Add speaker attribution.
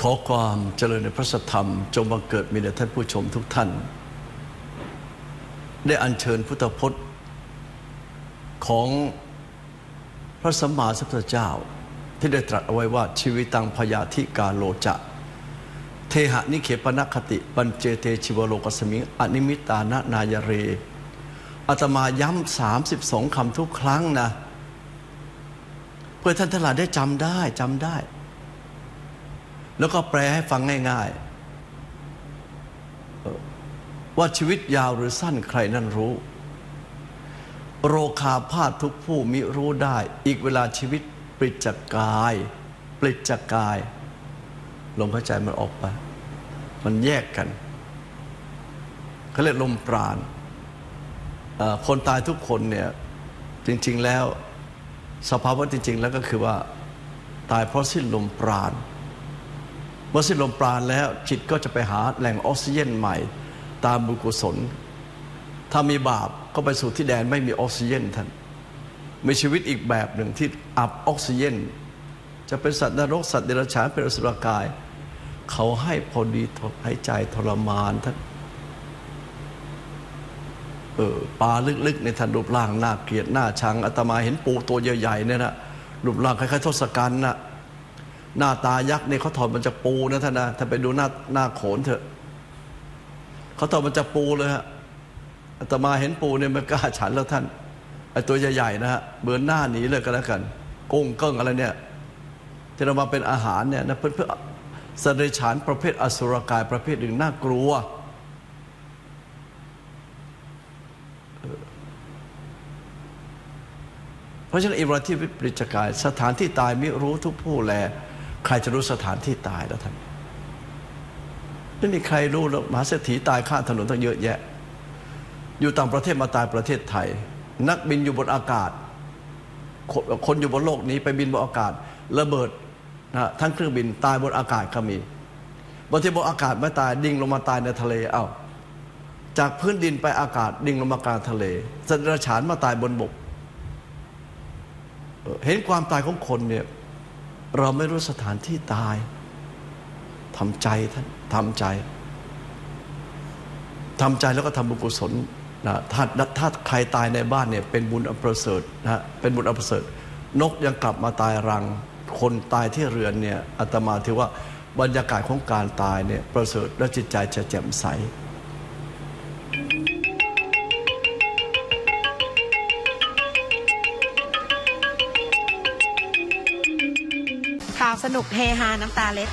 Speaker 1: ขอความเจริญในพระสธรรม จงบังเกิดมีแด่ท่านผู้ชมทุกท่าน ได้อัญเชิญพุทธพจน์ ของพระสัมมาสัมพุทธเจ้า ที่ได้ตรัสเอาไว้ว่าชีวิตังพยาธิกาโลจะ เทหะนิเขปนคติปัญเจเตชิวโลกสมิงอนิมิตานะนายเรอาตมาย้ำสามสิบสองคำทุกครั้งนะ เพื่อท่านทั้งหลายได้จำได้จำได้ แล้วก็แปลให้ฟังง่ายๆ ว่าชีวิตยาวหรือสั้นใครนั่นรู้ โรคาพาธทุกผู้มิรู้ได้ อีกเวลาชีวิตปริจจกาย ปริจจกาย ลมหายใจมันออกไป มันแยกกันเขาเรียกลมปราณคนตายทุกคนเนี่ยจริง ๆแล้ว สภาวะจริง ๆ แล้วก็คือว่า ตายเพราะสิ้นลมปราณ เมื่อสิ้นลมปราณแล้วจิตก็จะไปหาแหล่งออกซิเจนใหม่ ตามบุญกุศล ถ้ามีบาปก็ไปสู่ที่แดนไม่มีออกซิเจนท่านมีชีวิตอีกแบบหนึ่งที่อับออกซิเจนจะเป็นสัตว์นรกสัตว์เดรัจฉานเป็นอสุรกาย เขาให้พอดีหายใจทรมานท่านเออปลาลึกๆ ในท่านรูปร่างหน่าเกลียดหน่าชังอาตมาเห็นปูตัวใหญ่ๆเนี่ยนะรูปร่างคล้ายๆทศกัณฐ์น่ะ หน้าตายักษ์เนี่ยเขาถอดมันจะปูนะท่านนะถ้าไปดูหน้าหน้าโขนเถอะเขาถอดมันจะปูเลยฮะอาตมาเห็นปูเนี่ยมันกล้าฉันแล้วท่านไอ้ตัวใหญ่ๆนะฮะเบือนหน้าหนีเลยก็แล้วกันกุ้งเกิ้งอะไรเนี่ยที่เรามาเป็นอาหารเนี่ยนะเพื่อเพื่อสเดรัจฉานประเภทอสุรกายประเภทหนึ่งน่ากลัวเพราะฉะนั้นอิวาที่วิปริจกาย สถานที่ตายไม่รู้ทุกผู้แล ใครจะรู้สถานที่ตายแล้วท่านไม่มีใครรู้หรอกมหาเศรษฐีตายข้างถนนตั้งเยอะแยะ อยู่ต่างประเทศมาตายประเทศไทย นักบินอยู่บนอากาศ คนคนอยู่บนโลกนี้ไปบินบนอากาศระเบิดนะทั้งเครื่องบินตายบนอากาศก็มีบางทีบนอากาศไม่ตายดิ่งลงมาตายในทะเลเอ้าจากพื้นดินไปอากาศดิ่งลงมากลางทะเลสัตว์เดรัจฉานมาตายบนบก เห็นความตายของคนเนี่ย เราไม่รู้สถานที่ตายทำใจท่านทำใจทำใจแล้วก็ทำบุญกุศลนะถ้าถ้าใครตายในบ้านเนี่ยเป็นบุญอันประเสริฐนะเป็นบุญอันประเสริฐ นกยังกลับมาตายรัง คนตายที่เรือนเนี่ยอาตมาถือว่าบรรยากาศของการตายเนี่ยประเสริฐและจิตใจจะแจ่มใสา
Speaker 2: วสนุกเฮฮาน้ำตาเล็ด